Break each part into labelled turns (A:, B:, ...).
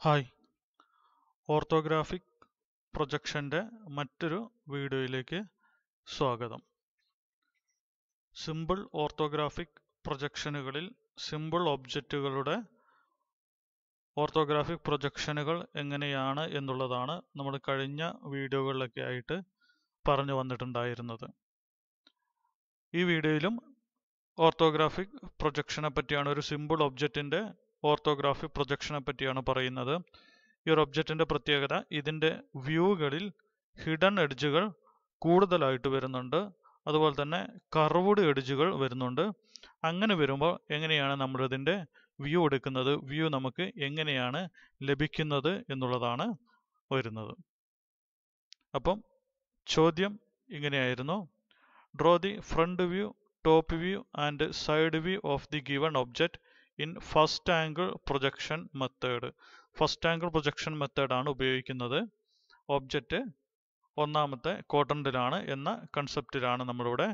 A: Hi. Orthographic പ്രൊജക്ഷന്റെ മറ്റൊരു വീഡിയോയിലേക്ക് സ്വാഗതം. സിമ്പിൾ ഓർത്തോഗ്രാഫിക് പ്രൊജക്ഷനുകളിൽ സിമ്പിൾ ഒബ്ജക്റ്റുകളുടെ ഓർത്തോഗ്രാഫിക് പ്രൊജക്ഷനുകൾ എങ്ങനെയാണ് എന്നുള്ളതാണ് നമ്മൾ കഴിഞ്ഞ വീഡിയോകളിലൊക്കെ ആയിട്ട് പറഞ്ഞു വന്നിട്ടുണ്ടായിരുന്നത്. ഈ വീഡിയോയിലും ഓർത്തോഗ്രാഫിക് പ്രൊജക്ഷനെ പറ്റിയാണ് ഒരു സിമ്പിൾ ഒബ്ജക്റ്റിന്റെ ഓർത്തോഗ്രാഫിക് പ്രൊജക്ഷനെ പറ്റിയാണ് പറയുന്നത്. ഈ ഒരു ഒബ്ജക്റ്റിന്റെ പ്രത്യേകത ഇതിന്റെ വ്യൂകളിൽ ഹിഡൻ എഡ്ജുകൾ കൂടുതലായിട്ട് വരുന്നുണ്ട്. അതുപോലെ തന്നെ കർവ്ഡ് എഡ്ജുകൾ വരുന്നുണ്ട്. അങ്ങനെ വരുമ്പോൾ എങ്ങനെയാണ് നമ്മളിതിന്റെ വ്യൂ എടുക്കുന്നത്? വ്യൂ നമുക്ക് എങ്ങനെയാണ് ലഭിക്കുന്നത് എന്നുള്ളതാണ് വരുന്നത്. അപ്പം ചോദ്യം ഇങ്ങനെയായിരുന്നു. Draw the front view top view and side view of the given object in first angle projection method. First angle projection മെത്തേഡാണ് ഉപയോഗിക്കുന്നത്. ഒബ്ജക്റ്റ് ഒന്നാമത്തെ ക്വാഡ്രന്റിലാണ് എന്ന കൺസെപ്റ്റിലാണ് നമ്മളിവിടെ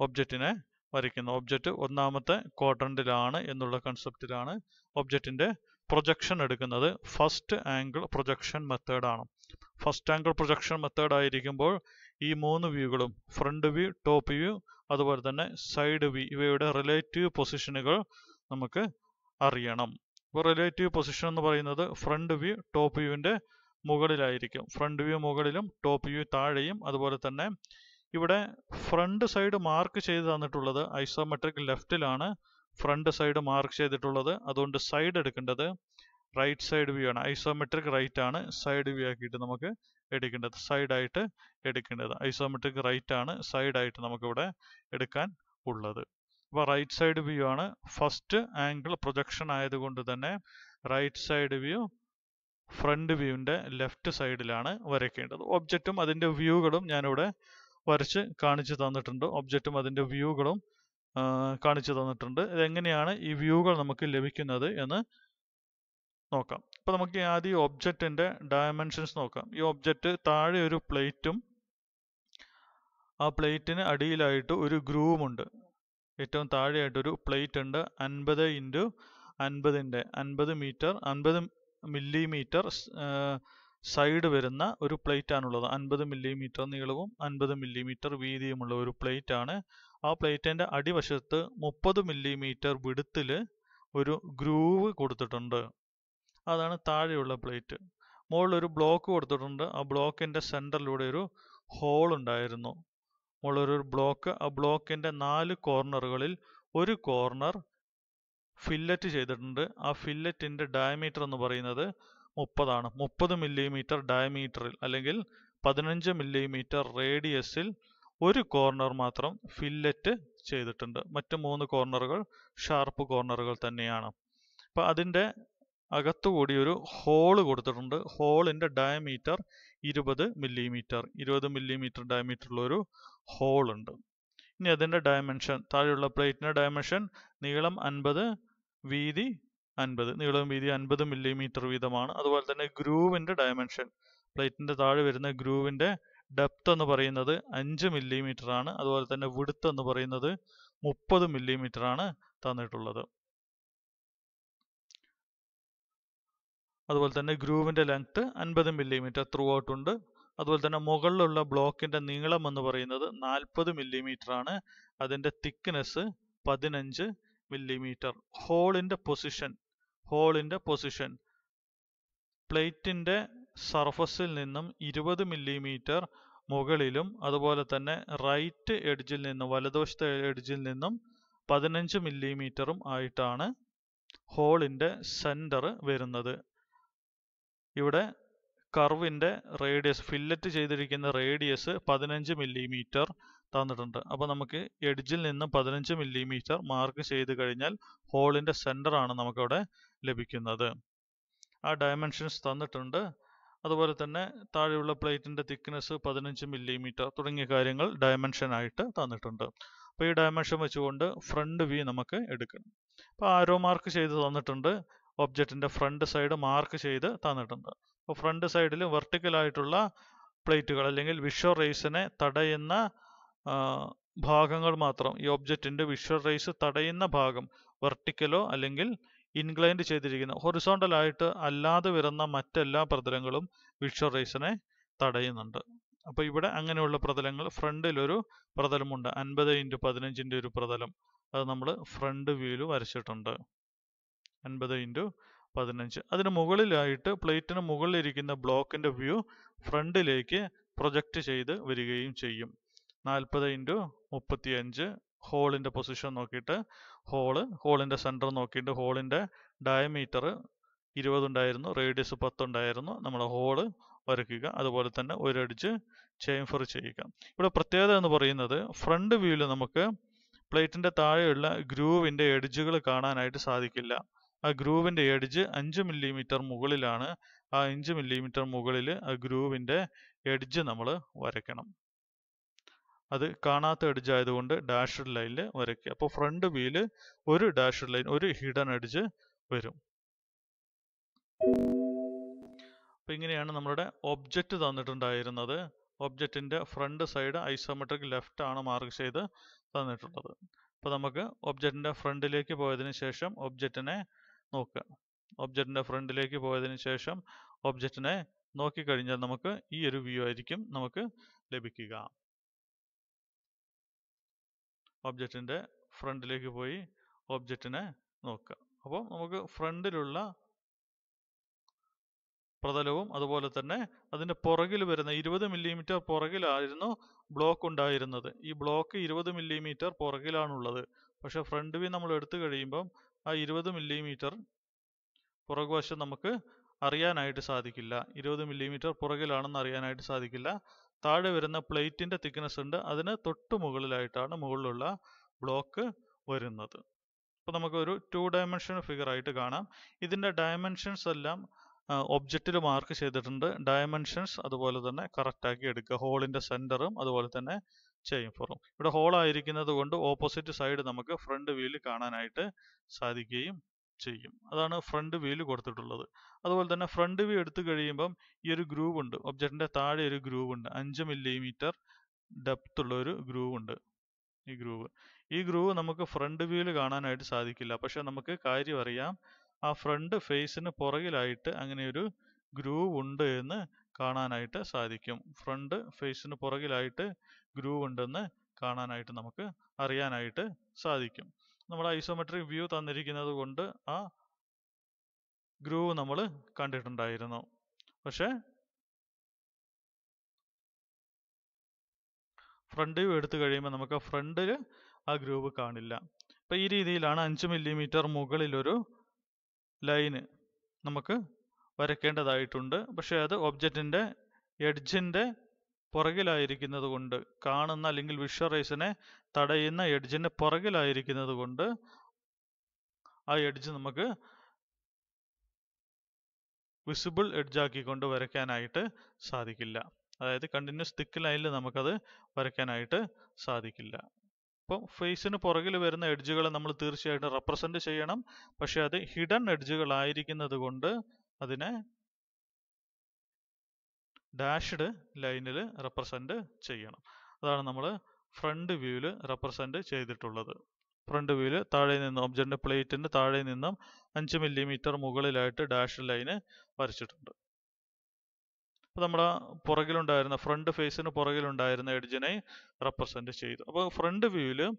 A: ഒബ്ജക്റ്റിനെ വരയ്ക്കുന്നത്. ഒബ്ജക്റ്റ് ഒന്നാമത്തെ ക്വാഡ്രന്റിലാണ് എന്നുള്ള കൺസെപ്റ്റിലാണ് ഓബ്ജക്റ്റിന്റെ പ്രൊജക്ഷൻ എടുക്കുന്നത്. ഫസ്റ്റ് ആംഗിൾ പ്രൊജക്ഷൻ മെത്തേഡാണ് ഫസ്റ്റ് ആംഗിൾ പ്രൊജക്ഷൻ മെത്തേഡ് ആയിരിക്കുമ്പോൾ ഈ മൂന്ന് വ്യൂകളും ഫ്രണ്ട് വ്യൂ ടോപ്പ് വ്യൂ അതുപോലെ തന്നെ സൈഡ് വ്യൂ ഇവയുടെ റിലേറ്റീവ് പൊസിഷനുകൾ നമുക്ക് അറിയണം. ഇപ്പോൾ റിലേറ്റീവ് പൊസിഷൻ എന്ന് പറയുന്നത് ഫ്രണ്ട് വ്യൂ ടോപ്പ് വ്യൂവിന്റെ മുകളിലായിരിക്കും. ഫ്രണ്ട് വ്യൂ മുകളിലും ടോപ്പ് വ്യൂ താഴെയും അതുപോലെ തന്നെ ഇവിടെ ഫ്രണ്ട് സൈഡ് മാർക്ക് ചെയ്ത് തന്നിട്ടുള്ളത് ഐസോമെട്രിക് ലെഫ്റ്റിലാണ് ഫ്രണ്ട് സൈഡ് മാർക്ക് ചെയ്തിട്ടുള്ളത്. അതുകൊണ്ട് സൈഡ് എടുക്കേണ്ടത് റൈറ്റ് സൈഡ് വ്യൂ ആണ്. ഐസോമെട്രിക് റൈറ്റ് ആണ് സൈഡ് വ്യൂ ആക്കിയിട്ട് നമുക്ക് എടുക്കേണ്ടത്. സൈഡായിട്ട് എടുക്കേണ്ടത്. ഐസോമെട്രിക് റൈറ്റ് ആണ് സൈഡായിട്ട് നമുക്കിവിടെ എടുക്കാൻ ഉള്ളത്. അപ്പോൾ റൈറ്റ് സൈഡ് വ്യൂ ആണ്. ഫസ്റ്റ് ആംഗിൾ പ്രൊജക്ഷൻ ആയതുകൊണ്ട് തന്നെ റൈറ്റ് സൈഡ് വ്യൂ ഫ്രണ്ട് വ്യൂവിന്റെ ലെഫ്റ്റ് സൈഡിലാണ് വരയ്ക്കേണ്ടത്. ഒബ്ജക്റ്റും അതിന്റെ വ്യൂകളും ഞാനിവിടെ വരച്ച് കാണിച്ചു തന്നിട്ടുണ്ട്. ഒബ്ജക്റ്റും അതിന്റെ വ്യൂകളും കാണിച്ചു തന്നിട്ടുണ്ട്. ഇതെങ്ങനെയാണ് ഈ വ്യൂകൾ നമുക്ക് ലഭിക്കുന്നത് എന്ന് നോക്കാം. അപ്പോൾ നമുക്ക് ആദ്യം ഒബ്ജക്റ്റിന്റെ ഡയമെൻഷൻസ് നോക്കാം. ഈ ഒബ്ജക്റ്റ് താഴെ ഒരു പ്ലേറ്റും ആ പ്ലേറ്റിന് അടിയിലായിട്ട് ഒരു ഗ്രൂവും ഉണ്ട്. ഏറ്റവും താഴെയായിട്ട് ഒരു പ്ലേറ്റ് ഉണ്ട്. അൻപത് ഇന്റു അൻപതിന്റെ അൻപത് മീറ്റർ അൻപത് മില്ലിമീറ്റർ സൈഡ് വരുന്ന ഒരു പ്ലേറ്റ് ആണുള്ളത്. അൻപത് മില്ലിമീറ്റർ നീളവും അൻപത് മില്ലിമീറ്റർ വീതിയുമുള്ള ഒരു പ്ലേറ്റ് ആണ്. ആ പ്ലേറ്റിന്റെ അടിവശത്ത് മുപ്പത് മില്ലിമീറ്റർ വിടുത്തിൽ ഒരു ഗ്രൂവ് കൊടുത്തിട്ടുണ്ട്. അതാണ് താഴെയുള്ള പ്ലേറ്റ് മുകളിൽ ഒരു ബ്ലോക്ക് കൊടുത്തിട്ടുണ്ട്. ആ ബ്ലോക്കിന്റെ സെന്ററിലൂടെ ഒരു ഹോൾ ഉണ്ടായിരുന്നു. മുകളിലൊരു ബ്ലോക്ക് ആ ബ്ലോക്കിന്റെ നാല് കോർണറുകളിൽ ഒരു കോർണർ ഫില്ലറ്റ് ചെയ്തിട്ടുണ്ട്. ആ ഫില്ലറ്റിന്റെ ഡയമീറ്റർ എന്ന് പറയുന്നത് മുപ്പതാണ്. മുപ്പത് മില്ലിമീറ്റർ ഡയമീറ്ററിൽ അല്ലെങ്കിൽ പതിനഞ്ച് മില്ലിമീറ്റർ റേഡിയസിൽ ഒരു കോർണർ മാത്രം ഫില്ലറ്റ് ചെയ്തിട്ടുണ്ട്. മറ്റ് മൂന്ന് കോർണറുകൾ ഷാർപ്പ് കോർണറുകൾ തന്നെയാണ്. അപ്പം അതിന്റെ അകത്തുകൂടി ഒരു ഹോൾ കൊടുത്തിട്ടുണ്ട്. ഹോളിന്റെ ഡയമീറ്റർ ഇരുപത് മില്ലിമീറ്റർ ഇരുപത് മില്ലിമീറ്റർ ഡയമീറ്ററുള്ള ഒരു ഹോൾ ഉണ്ട്. ഇനി അതിന്റെ ഡയമെൻഷൻ താഴെയുള്ള പ്ലേറ്റിന്റെ ഡയമെൻഷൻ നീളം അൻപത് വീതി അൻപത്. നീളവും വീതി അൻപത് മില്ലിമീറ്റർ വീതമാണ്. അതുപോലെ തന്നെ ഗ്രൂവിന്റെ ഡയമെൻഷൻ പ്ലേറ്റിന്റെ താഴെ വരുന്ന ഗ്രൂവിന്റെ ഡെപ്ത് എന്ന് പറയുന്നത് അഞ്ച് മില്ലിമീറ്റർ ആണ് അതുപോലെ തന്നെ വിടുത്ത് എന്ന് പറയുന്നത് മുപ്പത് മില്ലിമീറ്റർ ആണ് തന്നിട്ടുള്ളത്. അതുപോലെ തന്നെ ഗ്രൂവിന്റെ ലെങ്ത്ത് അൻപത് മില്ലിമീറ്റർ ത്രൂ ഔട്ട് ഉണ്ട് അതുപോലെ തന്നെ മുകളിലുള്ള ബ്ലോക്കിന്റെ നീളം എന്ന് പറയുന്നത് നാൽപ്പത് മില്ലിമീറ്റർ ആണ് അതിന്റെ തിക്നെസ് പതിനഞ്ച് മില്ലിമീറ്റർ. ഹോളിന്റെ പൊസിഷൻ ഹോളിന്റെ പൊസിഷൻ. പ്ലേറ്റിന്റെ സർഫസിൽ നിന്നും ഇരുപത് മില്ലിമീറ്റർ മുകളിലും അതുപോലെ തന്നെ റൈറ്റ് എഡ്ജിൽ നിന്നും വലതുവശത്തെ എഡ്ജിൽ നിന്നും പതിനഞ്ച് മില്ലിമീറ്ററും ആയിട്ടാണ് ഹോളിന്റെ സെന്റർ വരുന്നത്. ഇവിടെ കർവിന്റെ റേഡിയസ് ഫില്ലറ്റ് ചെയ്തിരിക്കുന്ന റേഡിയസ് പതിനഞ്ച് മില്ലിമീറ്റർ തന്നിട്ടുണ്ട്. അപ്പോൾ നമുക്ക് എഡ്ജിൽ നിന്ന് പതിനഞ്ച് മില്ലിമീറ്റർ മാർക്ക് ചെയ്ത് കഴിഞ്ഞാൽ ഹോളിന്റെ സെന്ററാണ് നമുക്കവിടെ ലഭിക്കുന്നത്. ആ ഡയമെൻഷൻസ് തന്നിട്ടുണ്ട്. അതുപോലെ തന്നെ താഴെയുള്ള പ്ലേറ്റിന്റെ തിക്നെസ് പതിനഞ്ച് മില്ലിമീറ്റർ തുടങ്ങിയ കാര്യങ്ങൾ ഡയമെൻഷൻ ആയിട്ട് തന്നിട്ടുണ്ട്. അപ്പോൾ ഈ ഡയമെൻഷൻ വെച്ചുകൊണ്ട് ഫ്രണ്ട് വ്യൂ നമുക്ക് എടുക്കണം അപ്പോൾ ആരോ മാർക്ക് ചെയ്ത് തന്നിട്ടുണ്ട്. ഒബ്ജക്റ്റിന്റെ ഫ്രണ്ട് സൈഡ് മാർക്ക് ചെയ്ത് തന്നിട്ടുണ്ട്. അപ്പോൾ ഫ്രണ്ട് സൈഡിൽ വെർട്ടിക്കലായിട്ടുള്ള പ്ലേറ്റുകൾ അല്ലെങ്കിൽ വിഷ്വൽ റേസിനെ തടയുന്ന ഭാഗങ്ങൾ മാത്രം ഈ ഒബ്ജക്റ്റിന്റെ വിഷ്വൽ റേസ് തടയുന്ന ഭാഗം വെർട്ടിക്കലോ അല്ലെങ്കിൽ ഇൻക്ലൈൻഡ് ചെയ്തിരിക്കുന്ന ഹൊറിസോണ്ടൽ ആയിട്ട് അല്ലാതെ വരുന്ന മറ്റെല്ലാ പ്രതലങ്ങളും വിഷ്വൽ റേസിനെ തടയുന്നുണ്ട്. അപ്പോൾ ഇവിടെ അങ്ങനെയുള്ള പ്രതലങ്ങൾ ഫ്രണ്ടിൽ ഒരു പ്രതലമുണ്ട്. അൻപത് ഇന്റു പതിനഞ്ചിന്റെ ഒരു പ്രതലം. അത് നമ്മൾ ഫ്രണ്ട് വ്യൂവിൽ വരച്ചിട്ടുണ്ട്. അൻപത് ഇന്റു പതിനഞ്ച്. അതിന് മുകളിലായിട്ട് പ്ലേറ്റിന് മുകളിലിരിക്കുന്ന ബ്ലോക്കിന്റെ വ്യൂ ഫ്രണ്ടിലേക്ക് പ്രൊജക്റ്റ് ചെയ്ത് വരികയും ചെയ്യും. നാൽപ്പത് ഇന്റു മുപ്പത്തിയഞ്ച് ഹോളിന്റെ പൊസിഷൻ നോക്കിയിട്ട് ഹോൾ ഹോളിന്റെ സെന്റർ നോക്കിയിട്ട് ഹോളിന്റെ ഡയമീറ്റർ ഇരുപതുണ്ടായിരുന്നു റേഡിയസ് പത്തുണ്ടായിരുന്നു നമ്മൾ ഹോൾ വരയ്ക്കുക അതുപോലെ തന്നെ ഒരടിച്ച് ചേംഫർ ചെയ്യുക. ഇവിടെ പ്രത്യേകത എന്ന് പറയുന്നത് ഫ്രണ്ട് വ്യൂവിൽ നമുക്ക് പ്ലേറ്റിന്റെ താഴെയുള്ള ഗ്രൂവിന്റെ എഡ്ജുകൾ കാണാനായിട്ട് സാധിക്കില്ല. ആ ഗ്രൂവിന്റെ എഡ്ജ് അഞ്ച് മില്ലിമീറ്റർ മുകളിലാണ്. ആ അഞ്ച് മില്ലിമീറ്റർ മുകളിൽ ആ ഗ്രൂവിന്റെ എഡ്ജ് നമ്മൾ വരയ്ക്കണം. അത് കാണാത്ത എഡ്ജ് ആയതുകൊണ്ട് ഡാഷ്ഡ് ലൈനിൽ വരയ്ക്കുക. അപ്പോൾ ഫ്രണ്ട് വ്യൂവിൽ ഒരു ഡാഷ്ഡ് ലൈൻ ഒരു ഹിഡൻ എഡ്ജ് വരും. അപ്പോൾ ഇങ്ങനെയാണ് നമ്മുടെ ഒബ്ജക്റ്റ് തന്നിട്ടുണ്ടായിരുന്നത്. ഒബ്ജക്റ്റിന്റെ ഫ്രണ്ട് സൈഡ് ഐസോമെട്രിക് ലെഫ്റ്റ് ആണ് മാർക്ക് ചെയ്ത് തന്നിട്ടുള്ളത്. അപ്പോൾ നമുക്ക് ഒബ്ജക്റ്റിന്റെ ഫ്രണ്ടിലേക്ക് പോയതിന് ശേഷം ഒബ്ജക്റ്റിനെ നോക്കുക. ഒബ്ജക്റ്റിന്റെ ഫ്രണ്ടിലേക്ക് പോയതിന് ശേഷം ഒബ്ജക്റ്റിനെ നോക്കിക്കഴിഞ്ഞാൽ നമുക്ക് ഈ ഒരു വ്യൂ ആയിരിക്കും നമുക്ക് ലഭിക്കുക. ഒബ്ജക്റ്റിന്റെ ഫ്രണ്ടിലേക്ക് പോയി ഒബ്ജക്റ്റിനെ നോക്കുക. അപ്പോൾ നമുക്ക് ഫ്രണ്ടിലുള്ള പ്രതലവും അതുപോലെ തന്നെ അതിന്റെ പുറകിൽ വരുന്ന ഇരുപത് മില്ലിമീറ്റർ പുറകിലായിരുന്നു ബ്ലോക്ക് ഉണ്ടായിരുന്നത്. ഈ ബ്ലോക്ക് ഇരുപത് മില്ലിമീറ്റർ പുറകിലാണുള്ളത്. പക്ഷേ ഫ്രണ്ട് വ്യൂ നമ്മൾ എടുത്തു കഴിയുമ്പം ആ ഇരുപത് മില്ലിമീറ്റർ പുറകുവശം നമുക്ക് അറിയാനായിട്ട് സാധിക്കില്ല. ഇരുപത് മില്ലിമീറ്റർ പുറകിലാണെന്ന് അറിയാനായിട്ട് സാധിക്കില്ല. താഴെ വരുന്ന പ്ലേറ്റിന്റെ തിക്നെസ് ഉണ്ട്. അതിന് തൊട്ട് മുകളിലായിട്ടാണ് മുകളിലുള്ള ബ്ലോക്ക് വരുന്നത്. അപ്പോൾ നമുക്കൊരു ടു ഡയമെൻഷൻ ഫിഗർ ആയിട്ട് കാണാം. ഇതിന്റെ ഡയമെൻഷൻസ് എല്ലാം ഒബ്ജക്റ്റിൽ മാർക്ക് ചെയ്തിട്ടുണ്ട്. ഡയമെൻഷൻസ് അതുപോലെ തന്നെ കറക്റ്റാക്കി എടുക്കുക. ഹോളിന്റെ സെന്ററും അതുപോലെ തന്നെ ചെയിൻഫറും ഇവിടെ ഹോൾ ആയിരിക്കുന്നത് കൊണ്ട് ഓപ്പോസിറ്റ് സൈഡ് നമുക്ക് ഫ്രണ്ട് വീൽ കാണാനായിട്ട് സാധിക്കുകയും ചെയ്യും. അതാണ് ഫ്രണ്ട് വ്യൂവിൽ കൊടുത്തിട്ടുള്ളത്. അതുപോലെ തന്നെ ഫ്രണ്ട് വ്യൂ എടുത്തു കഴിയുമ്പം ഈ ഒരു ഗ്രൂവ് ഉണ്ട്. ഒബ്ജക്റ്റിന്റെ താഴെ ഒരു ഗ്രൂവ് ഉണ്ട്. അഞ്ച് മില്ലിമീറ്റർ ഡെപ്ത് ഉള്ള ഒരു ഗ്രൂവ് ഉണ്ട് ഈ ഗ്രൂവ് ഈ ഗ്രൂവ് നമുക്ക് ഫ്രണ്ട് വ്യൂവിൽ കാണാനായിട്ട് സാധിക്കില്ല. പക്ഷെ നമുക്ക് കാര്യം അറിയാം. ആ ഫ്രണ്ട് ഫേസിന് പുറകിലായിട്ട് അങ്ങനെ ഒരു ഗ്രൂവ് ഉണ്ട് എന്ന് കാണാനായിട്ട് സാധിക്കും. ഫ്രണ്ട് ഫേസിന് പുറകിലായിട്ട് ഗ്രൂവ് ഉണ്ടെന്ന് കാണാനായിട്ട് നമുക്ക് അറിയാനായിട്ട് സാധിക്കും. നമ്മൾ ഐസോമെട്രിക് വ്യൂ തന്നിരിക്കുന്നത് കൊണ്ട് ആ ഗ്രൂവ് നമ്മൾ കണ്ടിട്ടുണ്ടായിരുന്നു. പക്ഷേ ഫ്രണ്ട് വ്യൂ എടുത്തു കഴിയുമ്പോൾ നമുക്ക് ഫ്രണ്ടിൽ ആ ഗ്രൂവ് കാണില്ല. അപ്പം ഈ രീതിയിലാണ് അഞ്ച് മില്ലിമീറ്റർ മുകളിലൊരു ലൈന് നമുക്ക് വരയ്ക്കേണ്ടതായിട്ടുണ്ട്. പക്ഷേ അത് ഒബ്ജക്റ്റിന്റെ എഡ്ജിന്റെ പുറകിലായിരിക്കുന്നത് കൊണ്ട് കാണുന്ന അല്ലെങ്കിൽ വിഷ്വറൈസിനെ തടയുന്ന എഡ്ജിന്റെ പുറകിലായിരിക്കുന്നത് കൊണ്ട് ആ എഡ്ജ് നമുക്ക് വിസിബിൾ എഡ്ജാക്കിക്കൊണ്ട് വരയ്ക്കാനായിട്ട് സാധിക്കില്ല. അതായത് കണ്ടിന്യൂസ് തിക്ക് ലൈനിൽ നമുക്കത് വരയ്ക്കാനായിട്ട് സാധിക്കില്ല. അപ്പം ഫേസിന് പുറകിൽ വരുന്ന എഡ്ജുകളെ നമ്മൾ തീർച്ചയായിട്ടും റെപ്രസെന്റ് ചെയ്യണം. പക്ഷേ അത് ഹിഡൻ എഡ്ജുകളായിരിക്കുന്നത് കൊണ്ട് അതിനെ ഡാഷ്ഡ് ലൈനിൽ റെപ്രസെന്റ് ചെയ്യണം. അതാണ് നമ്മൾ ഫ്രണ്ട് വ്യൂവിൽ റെപ്രസെന്റ് ചെയ്തിട്ടുള്ളത്. ഫ്രണ്ട് വ്യൂവിൽ താഴെ നിന്ന് ഒബ്ജക്റ്റിന്റെ പ്ലേറ്റിന്റെ താഴെ നിന്നും അഞ്ച് മില്ലിമീറ്റർ മുകളിലായിട്ട് ഡാഷ് ലൈന് വരച്ചിട്ടുണ്ട്. അപ്പോൾ നമ്മുടെ പുറകിലുണ്ടായിരുന്ന ഫ്രണ്ട് ഫേസിന് പുറകിലുണ്ടായിരുന്ന എഡ്ജിനെ റെപ്രസെന്റ് ചെയ്തു. അപ്പോൾ ഫ്രണ്ട് വ്യൂവിൽ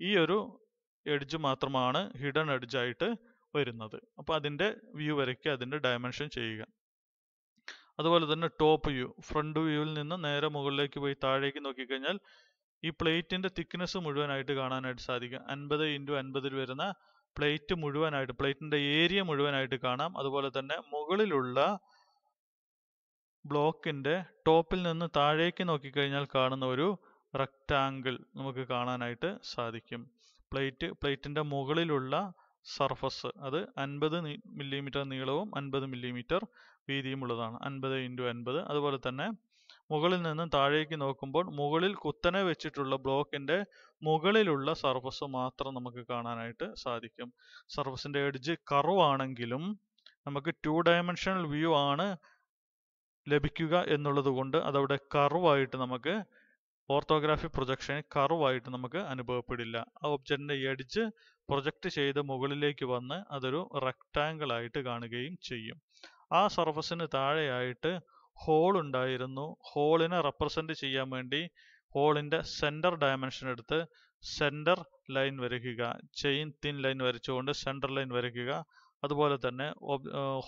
A: ഈ ഒരു എഡ്ജ് മാത്രമാണ് ഹിഡൻ എഡ്ജായിട്ട് വരുന്നത്. അപ്പോൾ അതിന്റെ വ്യൂ വരയ്ക്കുക അതിന്റെ ഡയമെൻഷൻ ചെയ്യുക. അതുപോലെ തന്നെ ടോപ്പ് വ്യൂ ഫ്രണ്ട് വ്യൂവിൽ നിന്ന് നേരെ മുകളിലേക്ക് പോയി താഴേക്ക് നോക്കിക്കഴിഞ്ഞാൽ ഈ പ്ലേറ്റിന്റെ തിക്നെസ് മുഴുവനായിട്ട് കാണാനായിട്ട് സാധിക്കും. അൻപത് ഇന്റു അൻപതിൽ വരുന്ന പ്ലേറ്റ് മുഴുവനായിട്ട് പ്ലേറ്റിന്റെ ഏരിയ മുഴുവനായിട്ട് കാണാം. അതുപോലെ തന്നെ മുകളിലുള്ള ബ്ലോക്കിന്റെ ടോപ്പിൽ നിന്ന് താഴേക്ക് നോക്കിക്കഴിഞ്ഞാൽ കാണുന്ന ഒരു റെക്റ്റാങ്കിൾ നമുക്ക് കാണാനായിട്ട് സാധിക്കും. പ്ലേറ്റ് പ്ലേറ്റിന്റെ മുകളിലുള്ള സർഫസ് അത് അൻപത് മില്ലിമീറ്റർ നീളവും അൻപത് മില്ലിമീറ്റർ വീതിയുമുള്ളതാണ്. അൻപത് ഇന്റു അൻപത്. അതുപോലെ തന്നെ മുകളിൽ നിന്നും താഴേക്ക് നോക്കുമ്പോൾ മുകളിൽ കുത്തനെ വെച്ചിട്ടുള്ള ബ്ലോക്കിന്റെ മുകളിലുള്ള സർഫസ് മാത്രം നമുക്ക് കാണാനായിട്ട് സാധിക്കും. സർഫസിന്റെ എഡ്ജ് കറുവാണെങ്കിലും നമുക്ക് ടു ഡയമെൻഷണൽ വ്യൂ ആണ് ലഭിക്കുക എന്നുള്ളത് കൊണ്ട് അതവിടെ കറുവായിട്ട് നമുക്ക് ഓർത്തോഗ്രാഫി പ്രൊജക്ഷൻ കറുവായിട്ട് നമുക്ക് അനുഭവപ്പെടില്ല. ആ ഒബ്ജക്റ്റിന്റെ എഡ്ജ് പ്രൊജക്റ്റ് ചെയ്ത് മുകളിലേക്ക് വന്ന് അതൊരു റെക്റ്റാങ്കിൾ ആയിട്ട് കാണുകയും ചെയ്യും. ആ സർഫസിന് താഴെയായിട്ട് ഹോൾ ഉണ്ടായിരുന്നു. ഹോളിനെ റെപ്രസെന്റ് ചെയ്യാൻ വേണ്ടി ഹോളിന്റെ സെന്റർ ഡയമെൻഷൻ എടുത്ത് സെന്റർ ലൈൻ വരയ്ക്കുക. ചെയിൻ തിൻ ലൈൻ വരച്ചുകൊണ്ട് സെന്റർ ലൈൻ വരയ്ക്കുക. അതുപോലെ തന്നെ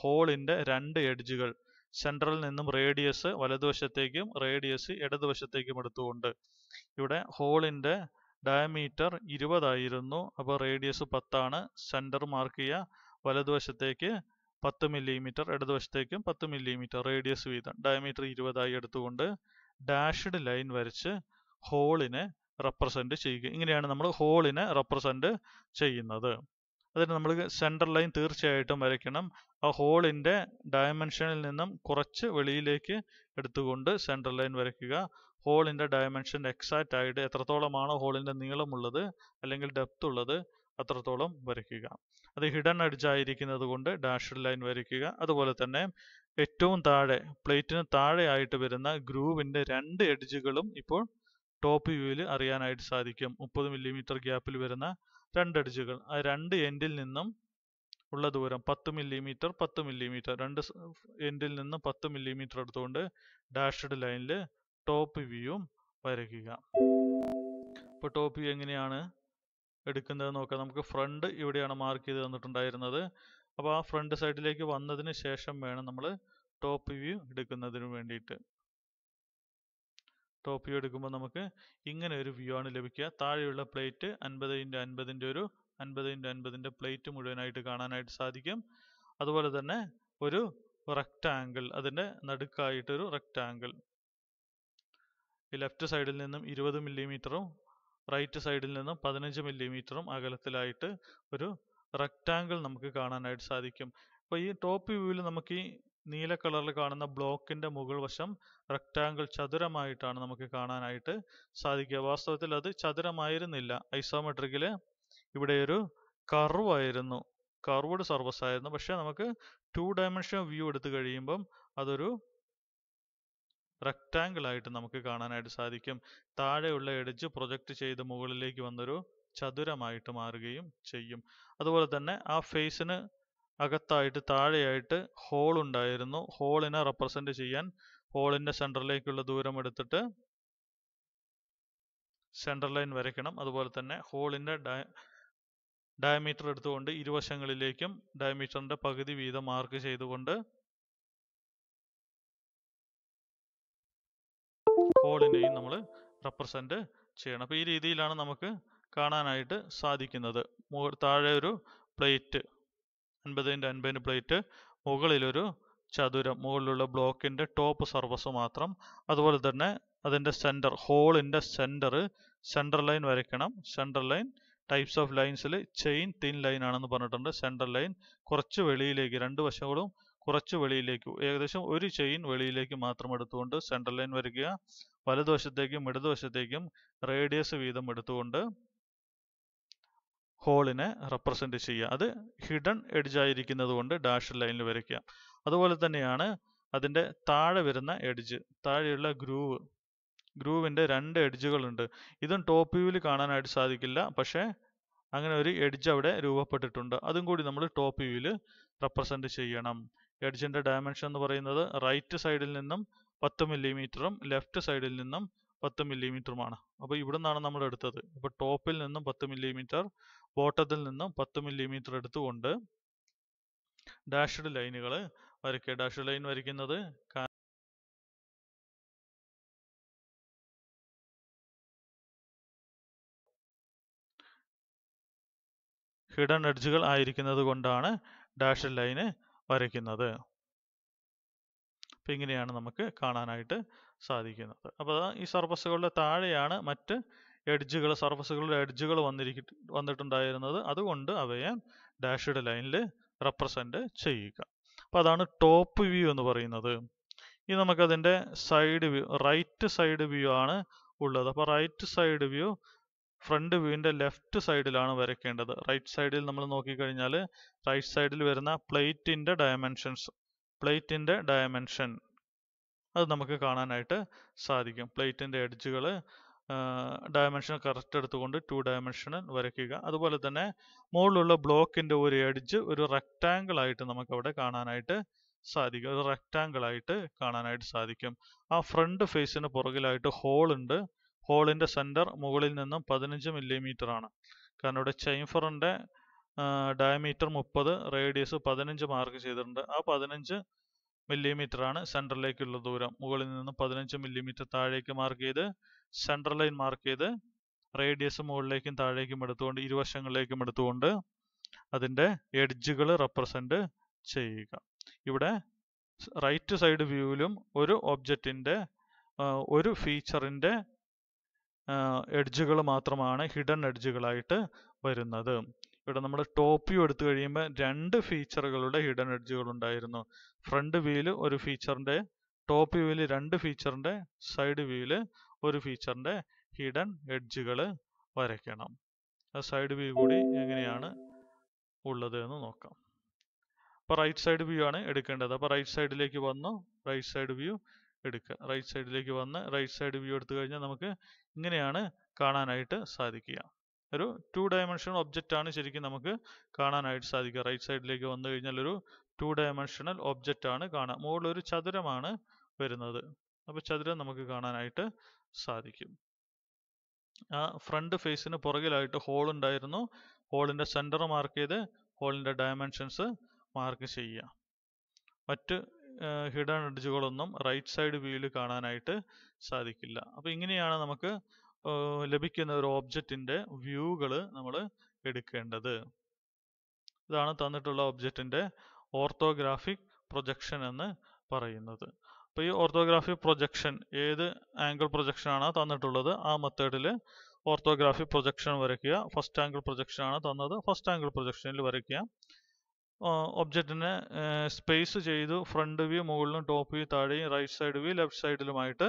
A: ഹോളിന്റെ രണ്ട് എഡ്ജുകൾ സെൻട്രൽ നിന്നും റേഡിയസ് വലതുവശത്തേക്കും റേഡിയസ് ഇടതുവശത്തേക്കും എടുത്തുകൊണ്ട് ഇവിടെ ഹോളിന്റെ ഡയമീറ്റർ ഇരുപതായിരുന്നു. അപ്പോൾ റേഡിയസ് പത്താണ്. സെന്റർ മാർക്ക് ചെയ്യുക. വലതുവശത്തേക്ക് പത്ത് മില്ലിമീറ്റർ ഇടതുവശത്തേക്കും പത്ത് മില്ലിമീറ്റർ റേഡിയസ് വീതം ഡയമീറ്റർ ഇരുപതായി എടുത്തുകൊണ്ട് ഡാഷ്ഡ് ലൈൻ വരച്ച് ഹോളിനെ റെപ്രസെന്റ് ചെയ്യുക. ഇങ്ങനെയാണ് നമ്മൾ ഹോളിനെ റെപ്രസെന്റ് ചെയ്യുന്നത്. അതിന് നമ്മൾ സെൻട്രൽ ലൈൻ തീർച്ചയായിട്ടും വരയ്ക്കണം. ആ ഹോളിന്റെ ഡയമെൻഷനിൽ നിന്നും കുറച്ച് വെളിയിലേക്ക് എടുത്തുകൊണ്ട് സെൻട്രൽ ലൈൻ വരയ്ക്കുക. ഹോളിന്റെ ഡയമെൻഷൻ എക്സാക്റ്റ് ആയിട്ട് എത്രത്തോളമാണോ ഹോളിന്റെ നീളമുള്ളത് അല്ലെങ്കിൽ ഡെപ്ത് ഉള്ളത് അത്രത്തോളം വരയ്ക്കുക. അത് ഹിഡൻ അഡ്ജായിരിക്കുന്നത് കൊണ്ട് ഡാഷ്ഡ് ലൈൻ വരയ്ക്കുക. അതുപോലെ തന്നെ ഏറ്റവും താഴെ പ്ലേറ്റിന് താഴെയായിട്ട് വരുന്ന ഗ്രൂവിന്റെ രണ്ട് എഡ്ജുകളും ഇപ്പോൾ ടോപ്പ് വ്യൂവിൽ അറിയാനായിട്ട് സാധിക്കും. മുപ്പത് മില്ലിമീറ്റർ ഗ്യാപ്പിൽ വരുന്ന രണ്ട് എഡ്ജുകൾ ആ രണ്ട് എൻഡിൽ നിന്നും ഉള്ള ദൂരം പത്ത് മില്ലിമീറ്റർ പത്ത് മില്ലിമീറ്റർ രണ്ട് എൻഡിൽ നിന്നും പത്ത് മില്ലിമീറ്റർ എടുത്തുകൊണ്ട് ഡാഷ്ഡ് ലൈനിൽ ടോപ്പ് വ്യൂവും വരയ്ക്കുക. ഇപ്പോൾ ടോപ്പ് വ്യൂ എങ്ങനെയാണ്? എടുക്കുന്നത് നോക്കാം. നമുക്ക് ഫ്രണ്ട് ഇവിടെയാണ് മാർക്ക് ചെയ്ത് തന്നിട്ടുണ്ടായിരുന്നത്. അപ്പോൾ ആ ഫ്രണ്ട് സൈഡിലേക്ക് വന്നതിന് ശേഷം വേണം നമ്മൾ ടോപ്പ് വ്യൂ എടുക്കുന്നതിന് വേണ്ടിയിട്ട്. ടോപ്പ് വ്യൂ എടുക്കുമ്പോൾ നമുക്ക് ഇങ്ങനെ ഒരു വ്യൂ ആണ് ലഭിക്കുക. താഴെയുള്ള പ്ലേറ്റ് അൻപത് ഇന്റു അൻപതിന്റെ ഒരു അൻപത് ഇന്റു അൻപതിന്റെ പ്ലേറ്റ് മുഴുവനായിട്ട് കാണാനായിട്ട് സാധിക്കും. അതുപോലെ തന്നെ ഒരു റെക്റ്റാങ്കിൾ അതിന്റെ നടുക്കായിട്ടൊരു റെക്റ്റാങ്കിൾ ഈ ലെഫ്റ്റ് സൈഡിൽ നിന്നും ഇരുപത് മില്ലിമീറ്ററും റൈറ്റ് സൈഡിൽ നിന്നും പതിനഞ്ച് മില്ലിമീറ്ററും അകലത്തിലായിട്ട് ഒരു റെക്റ്റാങ്കിൾ നമുക്ക് കാണാനായിട്ട് സാധിക്കും. അപ്പോൾ ഈ ടോപ്പ് വ്യൂവിൽ നമുക്ക് ഈ നീല കളറിൽ കാണുന്ന ബ്ലോക്കിന്റെ മുകൾ വശം റെക്റ്റാങ്കിൾ ചതുരമായിട്ടാണ് നമുക്ക് കാണാനായിട്ട് സാധിക്കുക. വാസ്തവത്തിൽ അത് ചതുരമായിരുന്നില്ല. ഐസോമെട്രിക്കിൽ ഇവിടെ ഒരു കർവ് ആയിരുന്നു. കർവ്ഡ് സർവസ് ആയിരുന്നു. പക്ഷേ നമുക്ക് ടു ഡയമെൻഷൻ വ്യൂ എടുത്തു കഴിയുമ്പം അതൊരു റെക്റ്റാങ്കിൾ ആയിട്ട് നമുക്ക് കാണാനായിട്ട് സാധിക്കും. താഴെയുള്ള എഡ്ജ് പ്രൊജക്റ്റ് ചെയ്ത് മുകളിലേക്ക് വന്നൊരു ചതുരമായിട്ട് മാറുകയും ചെയ്യും. അതുപോലെ തന്നെ ആ ഫേസിന് അകത്തായിട്ട് താഴെയായിട്ട് ഹോൾ ഉണ്ടായിരുന്നു. ഹോളിനെ റെപ്രസെന്റ് ചെയ്യാൻ ഹോളിന്റെ സെന്ററിലേക്കുള്ള ദൂരം എടുത്തിട്ട് സെന്റർ ലൈൻ വരയ്ക്കണം. അതുപോലെ തന്നെ ഹോളിന്റെ ഡയമീറ്റർ എടുത്തുകൊണ്ട് ഇരുവശങ്ങളിലേക്കും ഡയമീറ്ററിന്റെ പകുതി വീതം മാർക്ക് ചെയ്തുകൊണ്ട് ഹോളിനെയും നമ്മൾ റെപ്രസെന്റ് ചെയ്യണം. അപ്പോൾ ഈ രീതിയിലാണ് നമുക്ക് കാണാനായിട്ട് സാധിക്കുന്നത്. താഴെ ഒരു പ്ലേറ്റ് അൻപതിന്റെ അൻപതിന്റെ പ്ലേറ്റ് മുകളിലൊരു ചതുരം മുകളിലുള്ള ബ്ലോക്കിന്റെ ടോപ്പ് സർവസ് മാത്രം. അതുപോലെ തന്നെ അതിന്റെ സെന്റർ ഹോളിന്റെ സെന്റർ സെന്റർ ലൈൻ വരയ്ക്കണം. സെന്റർ ലൈൻ ടൈപ്സ് ഓഫ് ലൈൻസിൽ ചെയിൻ തിൻ ലൈൻ ആണെന്ന് പറഞ്ഞിട്ടുണ്ട്. സെന്റർ ലൈൻ കുറച്ച് വെളിയിലേക്ക് രണ്ട് വശങ്ങളും കുറച്ച് വെളിയിലേക്ക് ഏകദേശം ഒരു ചെയിൻ വെളിയിലേക്ക് മാത്രം എടുത്തുകൊണ്ട് സെന്റർ ലൈൻ വരയ്ക്കുക. വലതുവശത്തേക്കും ഇടതുവശത്തേക്കും റേഡിയസ് വീതം എടുത്തുകൊണ്ട് ഹോളിനെ റെപ്രസെന്റ് ചെയ്യുക. അത് ഹിഡൻ എഡ്ജ് ആയിരിക്കുന്നത് കൊണ്ട് ഡാഷ് ലൈനിൽ വരയ്ക്കുക. അതുപോലെ തന്നെയാണ് അതിന്റെ താഴെ വരുന്ന എഡ്ജ് താഴെയുള്ള ഗ്രൂവ്. ഗ്രൂവിന്റെ രണ്ട് എഡ്ജുകളുണ്ട്. ഇതും ടോപ്പ് വ്യൂവിൽ കാണാനായിട്ട് സാധിക്കില്ല. പക്ഷേ അങ്ങനെ ഒരു എഡ്ജ് അവിടെ രൂപപ്പെട്ടിട്ടുണ്ട്. അതും കൂടി നമ്മൾ ടോപ്പ് വ്യൂവിൽ റെപ്രസെന്റ് ചെയ്യണം. എഡ്ജിന്റെ ഡയമെൻഷൻ എന്ന് പറയുന്നത് റൈറ്റ് സൈഡിൽ നിന്നും പത്ത് മില്ലിമീറ്ററും ലെഫ്റ്റ് സൈഡിൽ നിന്നും പത്ത് മില്ലിമീറ്ററുമാണ് അപ്പോൾ ഇവിടെ നിന്നാണ് നമ്മൾ എടുത്തത്. അപ്പോൾ ടോപ്പിൽ നിന്നും പത്ത് മില്ലിമീറ്റർ ബോട്ടത്തിൽ നിന്നും പത്ത് മില്ലിമീറ്റർ എടുത്തുകൊണ്ട് ഡാഷ്ഡ് ലൈനുകൾ വരയ്ക്കുക. ഡാഷ്ഡ് ലൈൻ വരയ്ക്കുന്നത് ഹിഡൻ എഡ്ജുകൾ ആയിരിക്കുന്നത് കൊണ്ടാണ് ഡാഷ്ഡ് ലൈന് വരയ്ക്കുന്നത്. അപ്പം ഇങ്ങനെയാണ് നമുക്ക് കാണാനായിട്ട് സാധിക്കുന്നത്. അപ്പോൾ ഈ സർഫസുകളുടെ താഴെയാണ് മറ്റ് എഡ്ജുകൾ സർഫസുകളുടെ എഡ്ജുകൾ വന്നിരിക്ക വന്നിട്ടുണ്ടായിരുന്നത്. അതുകൊണ്ട് അവയെ ഡാഷ്ഡ് ലൈനിൽ റെപ്രസെന്റ് ചെയ്യുക. അപ്പോൾ അതാണ് ടോപ്പ് വ്യൂ എന്ന് പറയുന്നത്. ഇനി നമുക്കതിന്റെ side view right side view ആണ് ഉള്ളത്. അപ്പോൾ റൈറ്റ് സൈഡ് വ്യൂ ഫ്രണ്ട് വ്യൂവിന്റെ ലെഫ്റ്റ് സൈഡിലാണ് വരയ്ക്കേണ്ടത്. റൈറ്റ് സൈഡിൽ നമ്മൾ നോക്കിക്കഴിഞ്ഞാൽ റൈറ്റ് സൈഡിൽ വരുന്ന പ്ലേറ്റിന്റെ ഡയമെൻഷൻസ് പ്ലേറ്റിന്റെ ഡയമെൻഷൻ അത് നമുക്ക് കാണാനായിട്ട് സാധിക്കും. പ്ലേറ്റിന്റെ എഡ്ജുകൾ ഡയമെൻഷൻ കറക്റ്റ് എടുത്തുകൊണ്ട് ടു ഡയമെൻഷനിൽ വരയ്ക്കുക. അതുപോലെ തന്നെ മുകളിലുള്ള ബ്ലോക്കിന്റെ ഒരു എഡ്ജ് ഒരു റെക്റ്റാങ്കിൾ ആയിട്ട് നമുക്ക് അവിടെ കാണാനായിട്ട് സാധിക്കും. ഒരു റെക്റ്റാങ്കിൾ ആയിട്ട് കാണാനായിട്ട് സാധിക്കും. ആ ഫ്രണ്ട് ഫേസിന് പുറകിലായിട്ട് ഹോൾ ഉണ്ട് ഹോളിന്റെ സെന്റർ മുകളിൽ നിന്നും പതിനഞ്ച് മില്ലിമീറ്റർ ആണ് കാരണം ഇവിടെ ചൈംഫറിന്റെ ഡയമീറ്റർ മുപ്പത് റേഡിയസ് പതിനഞ്ച് മാർക്ക് ചെയ്തിട്ടുണ്ട്. ആ പതിനഞ്ച് മില്ലിമീറ്റർ ആണ് സെന്ററിലേക്കുള്ള ദൂരം. മുകളിൽ നിന്ന് പതിനഞ്ച് മില്ലിമീറ്റർ താഴേക്ക് മാർക്ക് ചെയ്ത് സെൻട്രൽ ലൈൻ മാർക്ക് ചെയ്ത് റേഡിയസ് മുകളിലേക്കും താഴേക്കും എടുത്തുകൊണ്ട് ഇരുവശങ്ങളിലേക്കും എടുത്തുകൊണ്ട് അതിന്റെ എഡ്ജുകൾ റെപ്രസെന്റ് ചെയ്യുക. ഇവിടെ റൈറ്റ് സൈഡ് വ്യൂവിലും ഒരു ഒബ്ജക്റ്റിന്റെ ഒരു ഫീച്ചറിന്റെ എഡ്ജുകൾ മാത്രമാണ് ഹിഡൻ എഡ്ജുകളായിട്ട് വരുന്നത്. ഇവിടെ നമ്മൾ ടോപ്പ് വ്യൂ എടുത്തു കഴിയുമ്പോൾ രണ്ട് ഫീച്ചറുകളുടെ ഹിഡൻ എഡ്ജുകൾ ഉണ്ടായിരുന്നു. ഫ്രണ്ട് വ്യൂവിൽ ഒരു ഫീച്ചറിന്റെ ടോപ്പ് വ്യൂവിൽ രണ്ട് ഫീച്ചറിന്റെ സൈഡ് വ്യൂവിൽ ഒരു ഫീച്ചറിന്റെ ഹിഡൻ എഡ്ജുകൾ വരയ്ക്കണം. ആ സൈഡ് വ്യൂ കൂടി എങ്ങനെയാണ് ഉള്ളത് എന്ന് നോക്കാം. അപ്പോൾ റൈറ്റ് സൈഡ് വ്യൂ ആണ് എടുക്കേണ്ടത്. അപ്പോൾ റൈറ്റ് സൈഡിലേക്ക് വന്നു റൈറ്റ് സൈഡ് വ്യൂ എടുക്കുക. റൈറ്റ് സൈഡിലേക്ക് വന്ന് റൈറ്റ് സൈഡ് വ്യൂ എടുത്തു കഴിഞ്ഞാൽ നമുക്ക് ഇങ്ങനെയാണ് കാണാനായിട്ട് സാധിക്കുക. ഒരു ടു ഡയമെൻഷണൽ ഒബ്ജക്റ്റ് ആണ് ശരിക്കും നമുക്ക് കാണാനായിട്ട് സാധിക്കുക. റൈറ്റ് സൈഡിലേക്ക് വന്നു കഴിഞ്ഞാൽ ഒരു ടു ഡയമെൻഷണൽ ഒബ്ജക്റ്റ് ആണ് കാണാം മുകളിൽ ഒരു ചതുരമാണ് വരുന്നത്. അപ്പോൾ ചതുരം നമുക്ക് കാണാനായിട്ട് സാധിക്കും. ആ ഫ്രണ്ട് ഫേസിന് പുറകിലായിട്ട് ഹോൾ ഉണ്ടായിരുന്നു. ഹോളിന്റെ സെന്റർ മാർക്ക് ചെയ്ത് ഹോളിന്റെ ഡയമെൻഷൻസ് മാർക്ക് ചെയ്യുക. മറ്റ് ഹിഡൻ എഡ്ജുകളൊന്നും റൈറ്റ് സൈഡ് വ്യൂയിൽ കാണാനായിട്ട് സാധിക്കില്ല. അപ്പോൾ ഇങ്ങനെയാണ് നമുക്ക് ലഭിക്കുന്ന ഒരു ഓബ്ജക്റ്റിന്റെ വ്യൂകൾ നമ്മൾ എടുക്കേണ്ടത്. ഇതാണ് തന്നിട്ടുള്ള ഒബ്ജക്റ്റിന്റെ ഓർത്തോഗ്രാഫിക് പ്രൊജക്ഷൻ എന്ന് പറയുന്നത്. അപ്പോൾ ഈ ഓർത്തോഗ്രാഫിക് പ്രൊജക്ഷൻ ഏത് ആംഗിൾ പ്രൊജക്ഷൻ ആണ് തന്നിട്ടുള്ളത് ആ മെത്തേഡിൽ ഓർത്തോഗ്രാഫിക് പ്രൊജക്ഷൻ വരയ്ക്കുക. ഫസ്റ്റ് ആംഗിൾ പ്രൊജക്ഷൻ ആണ് തന്നത്. ഫസ്റ്റ് ആംഗിൾ പ്രൊജക്ഷനിൽ വരയ്ക്കുക. ഒബ്ജക്റ്റിനെ സ്പേസ് ചെയ്തു ഫ്രണ്ട് വ്യൂ മുകളിലും ടോപ്പ് വ്യൂ താഴെയും റൈറ്റ് സൈഡ് വ്യൂ ലെഫ്റ്റ് സൈഡിലുമായിട്ട്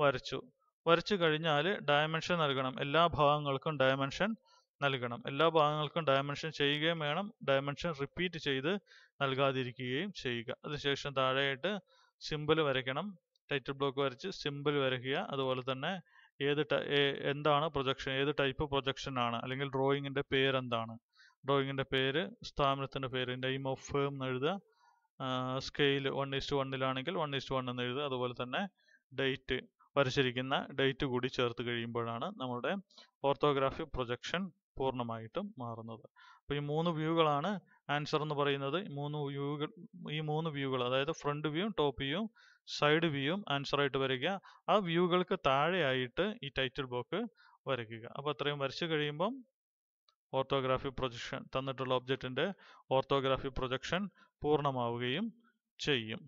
A: വരച്ചു. വരച്ചു കഴിഞ്ഞാൽ ഡയമെൻഷൻ നൽകണം. എല്ലാ ഭാഗങ്ങൾക്കും ഡയമെൻഷൻ നൽകണം. എല്ലാ ഭാഗങ്ങൾക്കും ഡയമെൻഷൻ ചെയ്യുകയും വേണം. ഡയമെൻഷൻ റിപ്പീറ്റ് ചെയ്ത് നൽകാതിരിക്കുകയും ചെയ്യുക. അതിനുശേഷം താഴെയായിട്ട് സിമ്പിൾ വരയ്ക്കണം. ടൈറ്റിൽ ബ്ലോക്ക് വരച്ച് സിമ്പിൾ വരയ്ക്കുക. അതുപോലെ തന്നെ ഏത് എന്താണ് പ്രൊജക്ഷൻ ഏത് ടൈപ്പ് പ്രൊജക്ഷൻ ആണ്? അല്ലെങ്കിൽ ഡ്രോയിങ്ങിന്റെ പേരെന്താണ്? ഡ്രോയിങ്ങിന്റെ പേര് സ്ഥാപനത്തിന്റെ പേര് നെയിം ഓഫ് ഫേം എഴുതുക. സ്കെയിൽ വൺ ഇസ്റ്റ് വണ്ണിലാണെങ്കിൽ വൺ ഇസ്റ്റ് വൺ എന്ന് എഴുതുക. അതുപോലെ തന്നെ ഡേറ്റ് വരച്ചിരിക്കുന്ന ഡേറ്റ് കൂടി ചേർത്ത് കഴിയുമ്പോഴാണ് നമ്മുടെ ഓർത്തോഗ്രാഫിക് പ്രൊജക്ഷൻ പൂർണമായിട്ടും മാറുന്നത്. അപ്പോൾ ഈ മൂന്ന് വ്യൂകളാണ് ആൻസർ എന്ന് പറയുന്നത്. മൂന്ന് വ്യൂകൾ ഈ മൂന്ന് വ്യൂകൾ അതായത് front view top view side view answer ആയിട്ട് വരിക. ആ വ്യൂകൾക്ക് താഴെയായിട്ട് ഈ ടൈറ്റിൽ ബ്ലോക്ക് വരയ്ക്കുക. അപ്പോൾ അത്രയും വരച്ചു കഴിയുമ്പം ഓർത്തോഗ്രാഫി പ്രൊജക്ഷൻ തന്നിട്ടുള്ള ഒബ്ജക്റ്റിന്റെ ഓർത്തോഗ്രാഫി പ്രൊജക്ഷൻ പൂർണമാവുകയും ചെയ്യും.